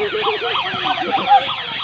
Oh, my God.